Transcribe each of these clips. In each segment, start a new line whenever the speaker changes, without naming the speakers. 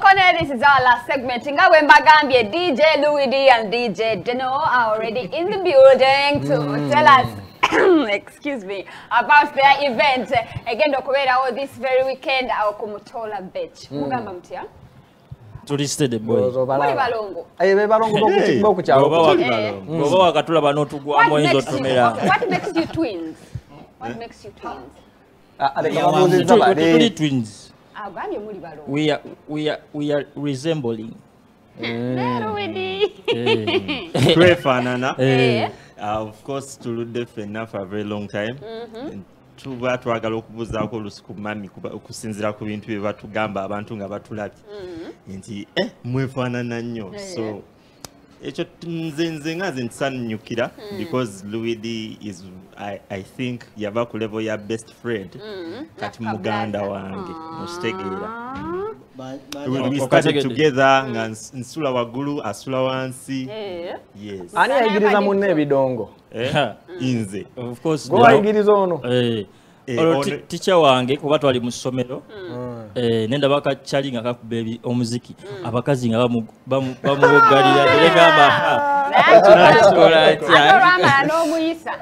Corner, this is our last segment. Nga bwe mbagambye DJ Louis D and DJ Deno are already in the building to
Mm.
tell us excuse me about their event. Egenda okubeerawo this very weekend? Awo ku mutola beach
Mm.
mugamba mutya
tulistede boy.
Muli balongo.
Be balongo.
Hey.
bokukyalo
Bw'oba wa-
Eh.
bw'oba wakatulaba
what
n'otugwamu oyinza
makes you,
otumera
what makes you twins? What makes you twins?
Tuli- tuli twins
agambye muli balongo
we are, we are, we are resembling
D.
Eh.
twefaanana
Eh.
Uh, of course tuludde ffenna for a very long time
Mhm.
tuba twagala okubuuzaako olusi ku mami kuba- okusinziira ku bintu bye batugamba abantu nga batulabye nti eh, mwefaanana nnyo
Eh.
so ekyo nze nze nga nze ntisanyukira
Mm.
because louis d is I, i think yava ku level ya best friend.
Mm.
kati muganda wange okitegeera We- we started together nga ns- nsula waggulu asula wansi.
Eh.
yes.
Ani yayigiriza munne ebidongo?
Eh, nze
of course
Gwe wayigiriza ono?
Eh, olwo
ono-
ti- ticca wange kuba twali mu ssomero
Mm.
eh, nendaba kakyali nga kakuba omuziki. Abakazi nga bamu- bamu- bamuwoggalira
olwamala n'omuyisa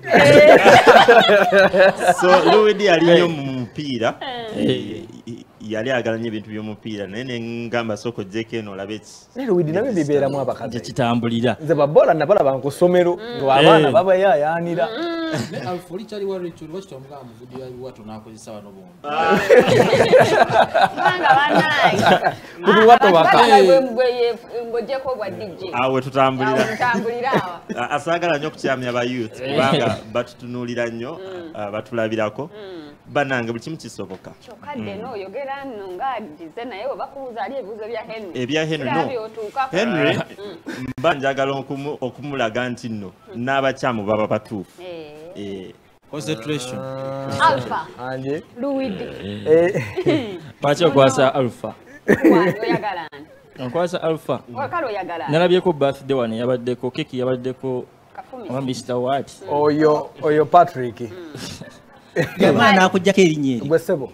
so louis yali nnyo mu mupiira.
Eh.
Eh, yali agala nnyo ebintu by'omupiira naye nengamba sooka ojjeko eno olabe ki?
Ne luwidi nabyo bibeeramu abakazi
kitambulira.
Nze babola nabalaba ku ssomero ng'abaana
Eh.
babayayaanira
ne alfoli kyali wa rachel lwaki tomugamba mu vidiyo aliwato n'akozesa bano bombi
kubanga banaye
Buli wato waka.
ng'ogyeko bwa dj
awo we tutambulira. Asaagala nnyo okukyamya ba youth kubanga batutunuulira nnyo ah, batulabirako banange buli kimu kisoboka.
Kyokka dde n'oyogera nno ng'adize naye bwe bakubuuza ali ebibuuzo bya henry.
Ebya henry
Era
no. henry
Mm.
mba njagala okumu- okumulaga nti nno n'abakyamu baba batuufu.
Eh.
Eh,
concentration
alpha.
Anje?
Luwidi
lwaki okwasa alpha. Okwasa alpha. Nalabyeko birthday wano yabaddeko keki yabaddeko oba mr. Wat
oyo oyo patrick
yamala nakugjako erinnya eri.
Gwe ssebo.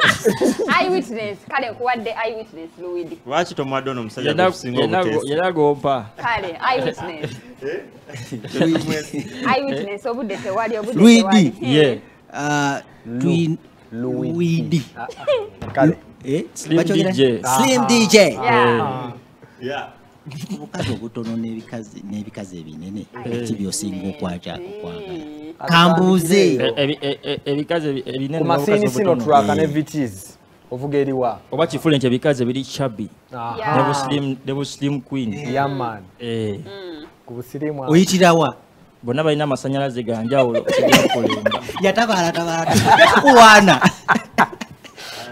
Eyewitness. Kale nkuwadde eyewitness luwidi.
Lwaki tomuwadde ono omusajja gwe tusinga obuteesa
yanagompa
kale eyewitness. Eyewitness obudde tewali obudde
Luidi.
tewali
ye
Ah, twin- Luidi.
kale.
Eh,
Slim? DJ.
Slim DJ.
Yeah.
Obukazi obutono n'ebikazi ebinene
Eh.
ki byosinga okwagala.
Mm.
kambuuze!
Ebi- ebikazi ebi- ebinene
ku masini
n'obukazi
sino
obutono.
traka
Eh.
ne vitis ovuga eriwa
oba kifule nti ebikazi ebiri chabi
Yeah.
ne bu slim queen.
Yaman
Eh,
ku busirimu
oyitirawa
bonna balina amasanyalaze ganjawulo sigenda kulemba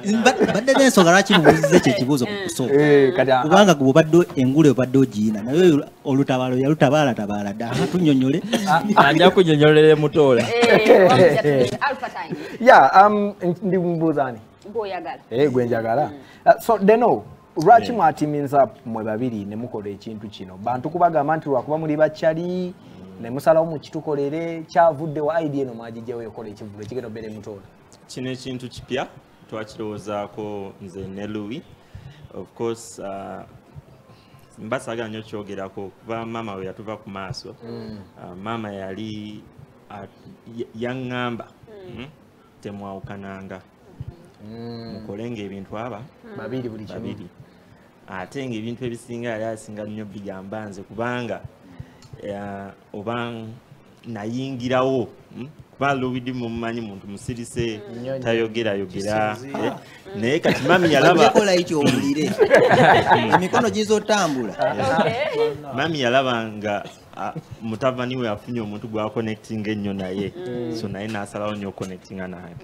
yatabaala tabaala kuwaana badde n'ensonga lwaki mubuuzize ekyo ekibuuzo ku kusooka?
Eh, kati a-
kubanga gwe obadde engule obadde ogiina naye olutabaalo yalutabaala tabaala dda. Aha tunnyonnyole.
Anja kunyonyolera emutoola
Eh,
ya um, ndi mbuuzaani
gw'oyagala
Eh, gwe njagala. Uh, so deno lwaki mwatimiza mwe babiri ne mukola ekintu kino? Bantu kubagamba nti lwakuba muli bakyali ne musalawo mukitukolere kyavuddewo idea eno mwagijjawo yokola ekivulu ekigenda obeere mutoola
kino ekintu kipya twakirowoozaako nze ne louis. Of course uh, mbasaagala nnyo kyogerako kuba maama we yatuva ku maaso. Uh, maama yali uh, ya- yaŋŋamba mm, temwawukananga. Mukolenga ebintu aba.
Babiri buli
babiri. Ate ngaebintu ebisinga yali asinga nnyo bigamba nze kubanga oba nayingirawo mm, kuba lubidi mumumanyi muntu musirise tayogerayogera eh, naye kati mami yalaba
ojekolayo kyowulire. Emikono giza otambula.
Mami yalaba nga mutabani we afunye omuntu gwakonectinga ennyo naye. So naye nasalawo nnyo okonectinga naye.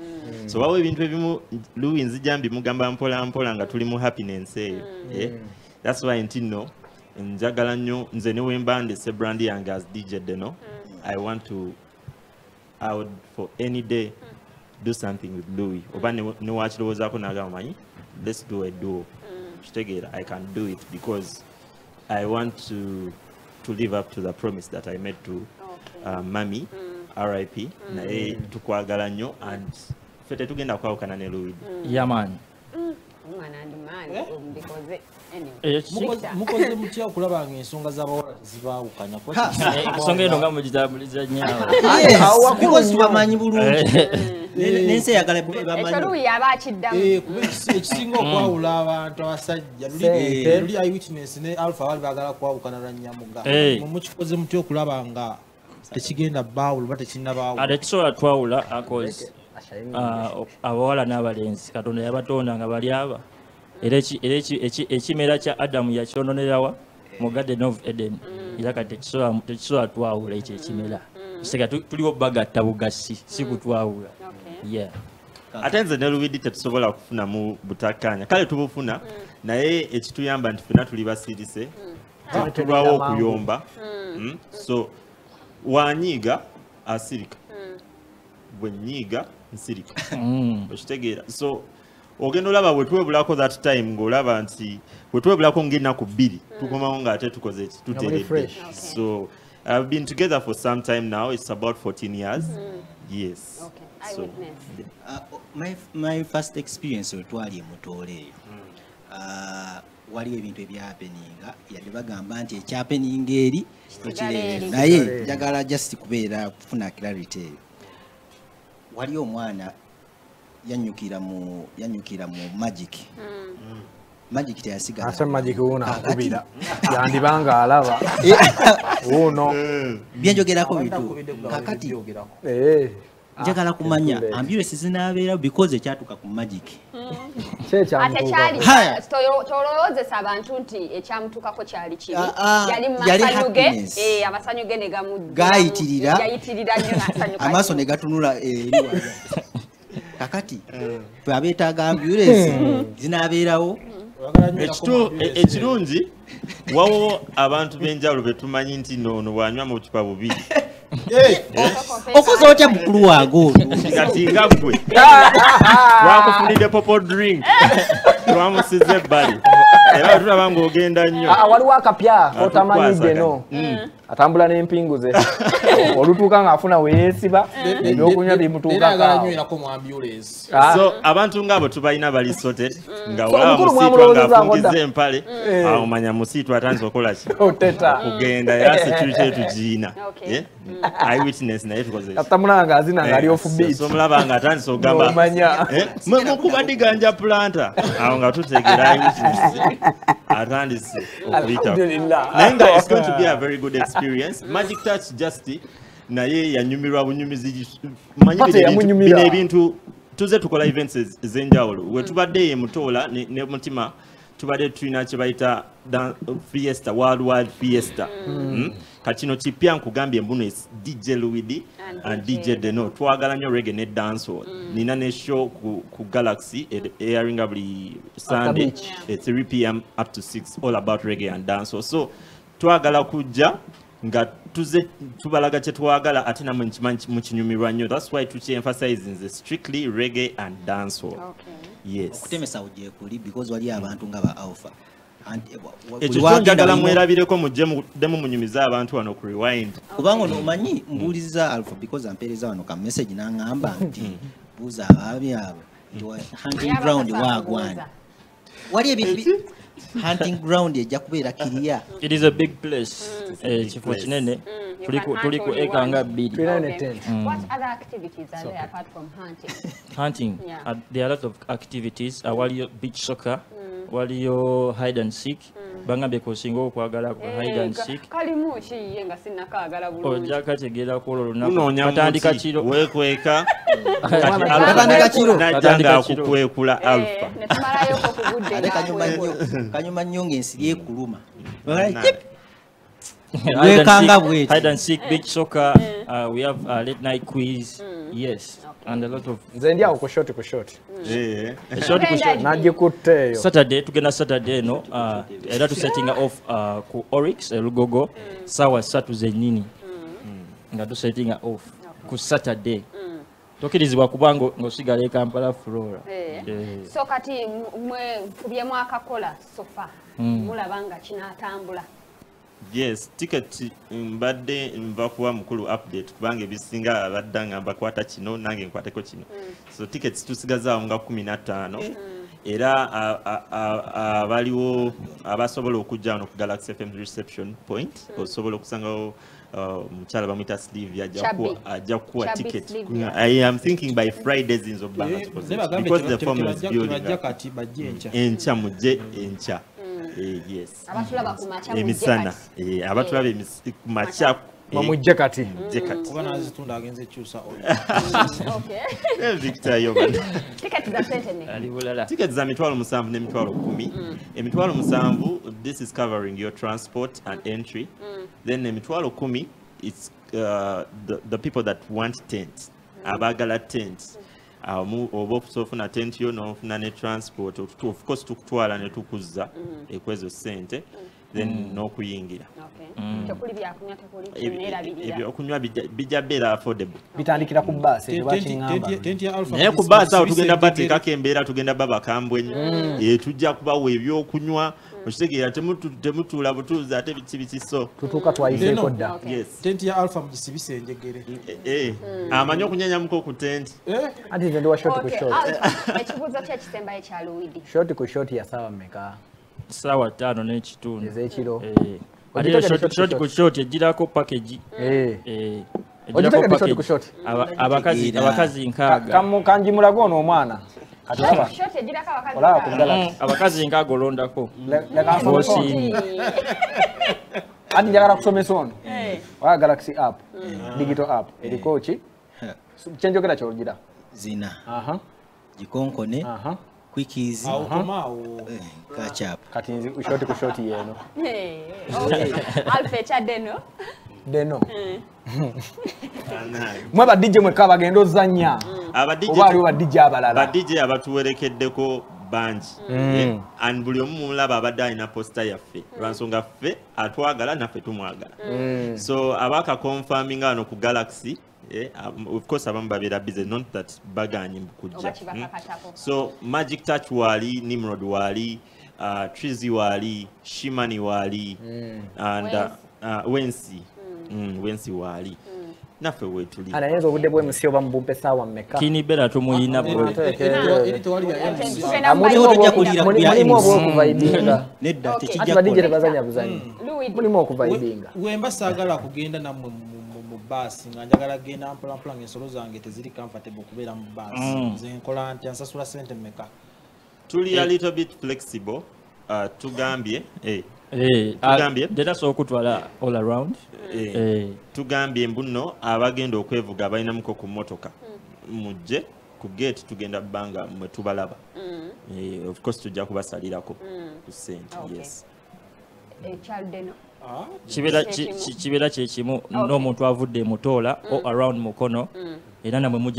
So wawo ebintu ebimu luwi nzija mbimugamba mpola mpola nga tuli mu happiness eyo. Eh? thats why nti nno njagala nnyo nze newemba ndese brand yange as dj deno. I want to i would for any day do something with louis. Mm. Oba ne- newakirowoozaako nagamba manyi let's do a duo. Mm. Kitegeera i can do it because i want to to live up to the promise that i made to uh, mami mm. rip naye tukwagala nnyo and ffe tetugenda kwawukana ne louis.
Yaman
man
Eh?
because anyway
Ekyo ki-
Mukoze- mutya okulaba nga ensonga z'abawala tezibaawukanya
Eh, ensonga eno nga
because
nnyo.
tubamanyi bulungi.
Eh,
Ne- n'ensi eyagala ebamanyi
luuyi aba akiddamu.
Eh, ekisinga okwawula abantu abasajja. Luli- eh, eyewitness ne alpha baali baagala kwawukana lwa nnyamuga
Eh.
Mukikoze mutya okulaba nga tekigenda baawula oba tekirina baawula
ate kisobola twawula ah, abawala n'abalenzi katonda yabatonda nga bali aba. Era eki- era eki- eki- ekimera kya adamu yakyononerawa mu garden of eden. Era kati tekisobola twawula ekyo ekimera. Sega tuliwo bagatta bugasi si kutwawula.
Okay.
yeah.
Ate nze ne lubidi tetusobola kufunamu butakkanya kale tubufuna naye ekituyamba nti fena tuli basirise. Tulwawo okuyomba. Mm. so wanyiiga asirika. Bwe nyiiga nsirika.
Mm.
okitegeera. So ogenda olaba bwe twebulako that time ng'olaba nti bwe twebulako ng'ennaku bbiri tukomawo ng'ate tukoze eki tuteredde so i've been together for some time now it's about 14 years. Yes.
Okay.
So.
Uh, my, my first experience we twali emutoole eyo uh, waliwo ebintu ebyapeninga yadde bagamba nti ekyapeninga eri
eri.
naye njagala just kubeera kufuna clarity eyo wali omwana yanyukira mu yanyukira mu magic. Magic teyasigala.
Asa magic wuuno akubira. Yandibanga alaba. Wuuno
byenjogerako bitu. Kakati.
Eh,
njagala kumanya ambulance zinabeera because ekyatuka ku magic.
Toyo- tolowoozesa abantu nti ekyamutuukako kyali kibi.
Ah, ah,
yali mu
yali
masanyu ge
happiness.
eh, ne gamu-
Gayitirira.
gayitirira nnyo n'asanyuka
amaaso ne gatunula eri wala. kakati bwe abeetaaga ambulance zinabeerawo
Ekitu- e- ekirungi wawo abantu b'enjawulo be tumanyi nti noono bwanywa mu bucupa bubiri
okoze otya mukulu waago ono
kati nga ggwe twakufunidde popo drink. Twamusiza ebbali. Era bwe tulaba ng'ogenda nnyo.
Ah, waliwo akapya kotamanyidde no
Mm.
Atambula n'empingu ze. Olutuuka ng'afuna weyeesiba ebyokunywa
mu ambulance.
So abantu ngaabo tubalina bali sorted nga
So,
walaba musiitwa ng'afungiza empale
Eh.
awo manya musiitwa atandise okukola ki?
Oteta.
Kugenda era security etugiina. Eh? eyewitness naye tukoze. Ki?
katamulanga ng'azina nga ali off
Eh,
beat.
so mulaba nga atandise okugamba
N'omanya.
eh, mwe mukuba diganja planta awo nga tutegera eyewitness atandise okuyitako
Alhamdulillah.
naye nga it's going to be a very good experience magic touch just naye yanyumirwa bunyumizi manyibino ebintu- tuze tukola events ez- ez'enjawulo we tubadde ye mutoola ne ne mutima tubadde tulina kye bayita fiesta worldwide fiesta. Mm. kati kino kipya nkugambye mbuno dj luidi
And DJ
deno. Twagala nnyo rege ne dancehall. Nina ne show ku, ku galaxy airing airinga buli sunday at 3 pm up to 6 all about reggae and dancehall. So twagala kujja nga tuze tubalaga kye twagala ate namwe mukinyumirwa nnyo. Thats why tukiemphasize nze strictly reggae and dancehall.
Okay.
yes.
Okutemesawo gyekuli because wali abantu nga ba alpha. Wa-
ekyo kyonjagala mwerabireko muddemu munyumize abantu wano ku rewind.
Kubanga ono omanyi mbuuliriza alpha because ampeereza wano ka message n'aŋŋamba nti buuza abaami abo. Nti wa- hunting ground
waagwani
wali hunting ground ejja kubeera kiriya
it is a big place. Ekifo kinene tuli ku eka nga bbiri
mm. hunting?
Uh, there are a lot of activities. Uh, while awaliyo beach soccer while waliyo hide and seek mm. Bangambye kosinga okwagala ku hide and
Eh,
seek.
ka- kalimu ki ye nga sinnakaagala bulungi.
Ojja kategeerako olwo olunaku
tunoonya
katandika kiro.
weekweka
Katandika kiro.
najja
Katandika kiro.
ngaakukwekula
Eh,
alpha
ne tumalayoko ku budde
ate kanyuma nnyo kanyuma nnyo ng'ensiri ekuluma
Na-
Hide and
Weekanga
seek-
bweti.
hide and seek beach soccer. Uh, we have uh, late night quiz. Yes. And a lot of
nze ndi awo ku shoti ku shoti
Eh.
a short ku short.
Nagikutte eyo
saturday tugenda saturday eno uh, era tusettinga off uh, ku orix elugogo sawa satu zennyini nga tusettinga off ku saturday. Tokkirizibwa kuba ngo- ng'osigala e kampala flora.
Eh.
Eh.
so kati m- mwe bye mwakakola sofa. Mulaba nga kinatambula
yes ticket mbadde nva kuwa mukulu update kubanga ebisinga abadde nga mbakwata kino nange nkwateko kino so tickets tusigazaawo nga kumi na ttaano era a- a- a- abaliwo abasobola okujja wano ku galaxy fm reception point osobola okusangawo uh, omukyala bamwita steve ajja kukuwa ticket
Steve.
i am thinking by friday ziyinza okuba nga
Eh,
tukoze because the form is building
enkya
enkya mujje enkya Eh, yes
abatulaba ku makya
emisana. Abatulaba emis- ku makya. eh,
mamujje kati
mujje kati
kuba nazitunda agenza ekyusa
Eh,
tiketi za
mitwalo musanvu n'emitwalo kumi. Emitwalo musanvu this is covering your transport and entry. Then emitwalo kumi it's uh, the, the people that want tent abaagala tent awo mu- oba ofuna tent yo n'ofuna ne transport of course tukutwala ne tukuzza ekwezo sente then n'okuyingira.
Kinerabirira
ebyokunywa bijja- beera affordable.
Bitandikira ku baasi tebakiŋŋamba
tenti ya alpha
naye ku baasi awo tugenda bateekako embeera tugenda babakambwe nnyo Eh, tujja kubawa ebyokunywa okitegeera temutu- temutuula butuuzi ate biki bikiso
tutuuka twayiseeko
Leno.
dda.
Tenti ya alpha mugisibisa enjegere
Eh, eh, amanyi okunyanyamuka ku tenti.
Eh,
anti nze ndi wa shoti ku shoti
ekibuuzo kyo ekisembayo kya luwidi.
Shoti ku shoti yasaawa mmeka?
Saawa ttaano n'ekitundu.
Ez'ekiro
Eh, shoti-
ku
shoti egirako
Eh.
Eh,
Ogitegedde shoti ku shoti?
Aba- abakazi nkaaga.
Kanjimulaga ono omwana
abakazi.
Mm, abakazi nkaaga olondako
Le- leka nsomesa ono.
Bosi.
anti njagala kusomesa ono
Eh.
oya galaxy app digital app eriko ki kyenjogera kyogira
zina.
Aha.
Gikonkone
aha.
Quickies.
Komaawo
kachapa
kati nzi shoti ku shoti
Eh, okay. alfa ekyadde no
deno. Mwe badijje mwekka bagenda ozannya oba aliwo badijje abalala.
badj abatuwerekeddeko bangi. Eh, and buli omu mulaba abadde alina posita yaffe. Lwansonga ffe atwagala naffe tumwagala. So abakakonfaminga wano ku galaxy eh, of course abamu babeera busy not that baganye kujja. Mm.
kibakakatako
so magic touch waali nimrod waali uh, trizy waali shimani waali and uh, uh, wensi. Mm, wensi waali naffe weetuli
anayinza obudde bwemusi oba mubumpe saawa mmeka?
Kinibera tumuyina bwe?
eri tewali ya MC.
Tugenda
Ah,
mu
mulimu
Bible.
Tojja
obwo-
kulira bya
mulimu
MC.
obwokuvaibinga
nedda tekijja
badijje
kukola
tebazanya buzanyi.
Luwidi.
mulimu okuvaibinga
We- wemba saagala kugenda nammwe mu- mu- mu baasi nga njagala kgenda mpolampola ngaensolo zange teziri comfortable okubeera mu baasi
Mm.
nze nkola ntya nsasula sente mmeka?
Tuli a little bit flexible uh, tugambye Tugambye?
data sokutwala all around?
Eh,
Eh,
tugambye mbuno abagenda okwevuga balinamuko ku motoka mujje ku gate tugenda bbanga mwe tubalaba. Eh, of course tujja kubasalirako ku sente yes.
Ekyaludde no
Ah,
kibeera
Kyekimu.
n'omuntu avudde mutola all around mukono era namwe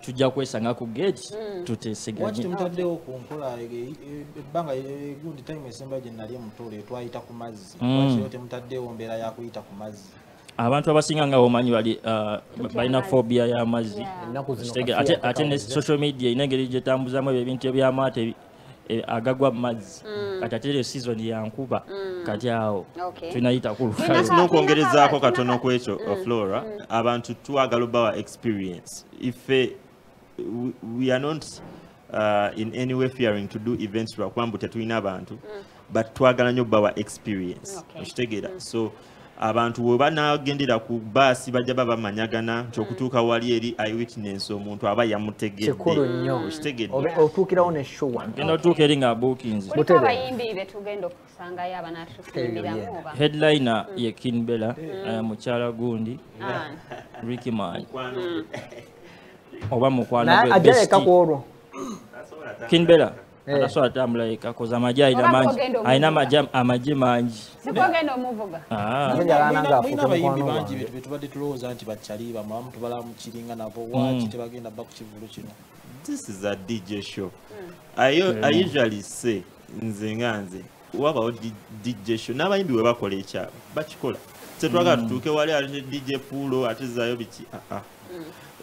tujja kwesanga ku gate
waki
tuteeseganye.
Temutaddewo ku nkola e- e- ebbanga e- gundi time esembayo gye nali emutole twayita ku mazzi.
Mm.
lwakiro temutaddewo mbeera yakuyita ku mazzi.
Abantu abasinga nga bomanyi bali ah, balina fobia y'amazzi ate ne social media erina engeri gyetambuzamu ebyo ebintu ebyamaato agagwa mu mazzi kati ate ero season yankuba kati awo
Okay.
tunayita ku
Tulina
lukalu
ka-
n'okwongerezaako katono ku ekyo uh, flora abantu twagala obawa experience. Ife we- we are not uh, in any way fearing to do events lwakuba mbu tetulina abantu but twagala nnyo obawa experience.
Okay.
okitegeera so abantu bwe banagendera ku baasi bajja baba bamanyagana nti okutuuka wali eri eyewitness omuntu aba yamutegedde.
Kikulu nnyo.
Okitegedde.
Obe- otuukirawo ne shuwa
genda otuuka eri nga bookings.
Kuliko
Butere.
abayimbi be tugenda okusangayo
Ebyo,
abanatufumbiramu
yeah.
oba.
Headliner ye kinbela eh, mukyala gundi
Ah,
rickman oba mukwano kinbela. Atasobola tambula yeka koza amagye alina amagye- amagye mangi
sikogenda omuvuga.
Ah.
Abayimbi bangi
gwange.
be- be tubadde tulowooza nti bakyali bamu tubala mu kiringa nabo waki tebagenda bba ku kivulu kino.
This is a dj show. I, I usually say nze nga nze wabawo dj show? N'abayimbi we bakola ekyabo bakikola tetwagala tutuuke wali ali ne dj puulo ate zayo biki? Ah, ah.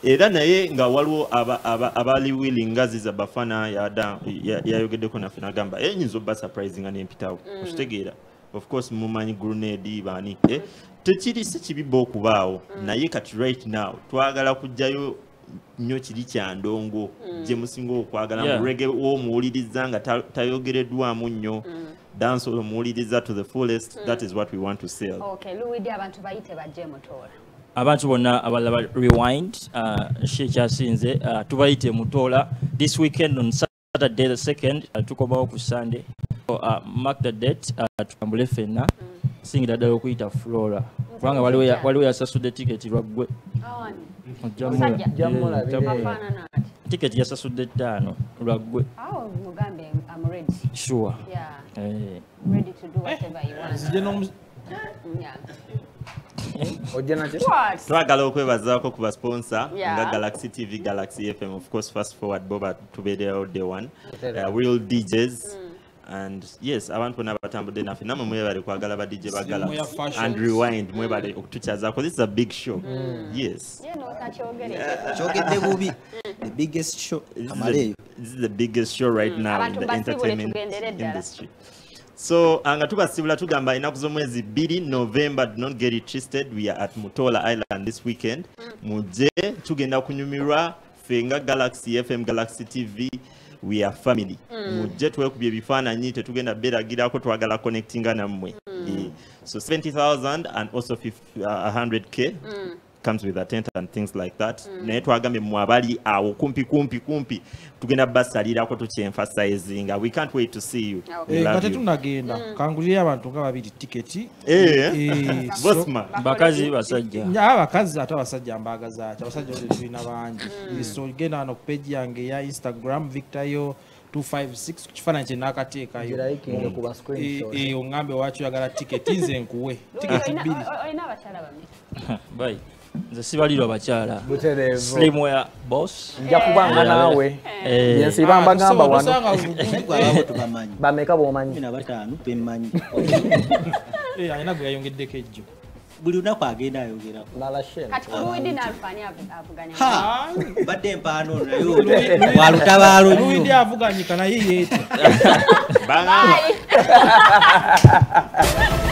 era naye nga waliwo aba- aba- abali willing nga ziza bafana yada- ya- yayogeddeko naffe nagamba "Eh, nyinza obba surprising nempitawo okitegeera. Of course mumanyi grenade baani eh, tekiri si kibi ba okubaawo naye kati right now twagala kujjayo nnyo kiri kyandongo gye musinga okwagala
Yeah.
mu rege w'omuwuliriza nga ta- tayogereddwamu nnyo dansol omuwuliriza to the fullest that is what we want to sell.
Okay luwidi abantu bayite bajje mutoola
abantu bonna abalaba rewind uh, shi ekyasinze uh, tubayite mutoola this weekend on saturday the second uh, tukomawo ku sunday so, uh, mark the date uh, tutambule ffenna singira ddala okuyita flora. Kubanga waliwo ya- waliwo yasasudde tiketi lwaggwe
awani
Ojjamula.
Musajja.
Ojjamula,
Eh,
bire.
ojjamula.
afaanana ati
tiketi yasasudde ttaano lwaggwe
awo mugambe am ready.
Sure.
Yeah.
Eh,
ready to do whatever you want.
Nzije n'omu-
yeah.
Ojja nakyo
what?
Twagala okwebazaako ku basponsa
Yeah.
nga galaxy tv galaxy fm of course fast forward boba tubeerewo day one. Uh, real djs and yes abantu bonna batambudde naffe namwe mwebale kwagala ba dj ba
Sirimu ya
galaxy
fashions.
and rewind mwebale okutukyazaako. This is a big show. Yes.
Ye nootakyogere
kyogedde bubi the biggest show.
This is, the, this is the biggest show right now in the entertainment industry. So uh, nga tubasibula tugamba ennaku z'omwezi bbiri november do not get it twisted. We are at mutola island this weekend. Mujje tugenda kunyumirwa ffe nga galaxy fm galaxy tv we are family. Mujje twekubye ebifaananyi tetugenda beragirako twagala connectinga nammwe. Eh, so 70000 and also 50, uh, 100k comes with a tent and things like that. Naye twagambye mmwe abali awo kumpi kumpi kumpi. Tugenda basalirako tukyenfasizinga we can't wait to see you. We
Eh, nga
love you.
tetunagenda kangulire abantu nga babiri tiketi.
Eh,
Eh, so-
Bosman.
bakazi basajja.
Nya, abakazi ate abasajja mbagaza ati abasajja bose tulina bangi. So genda wano ku peji yange eya instagram victoryo 256 ku kifaananyi kye naakateekayo
girayikinge ku ba screenshot
Eh, eh, oŋŋambe waki oyagala tiketi nze nkuwe. Tiketi
Olina-
bbiri
nze sibalirwa bakyala. Slimware boss.
Nja kubanga naawe.
Eh,
byensiba mbagamba wano.
tosanga oluguudo
gwababo tubamanyi.
Bameka
bemmanyi
Eh, alina gwe yayongeddeko ejjo.
Buli lunaku agenda ayogerako.
Lala shen
kati luwidi n'alufaani avuganya
ha! Badde empaano ono naye walutabaalo
luwidi
nnyo.
avuganyika naye yeeta.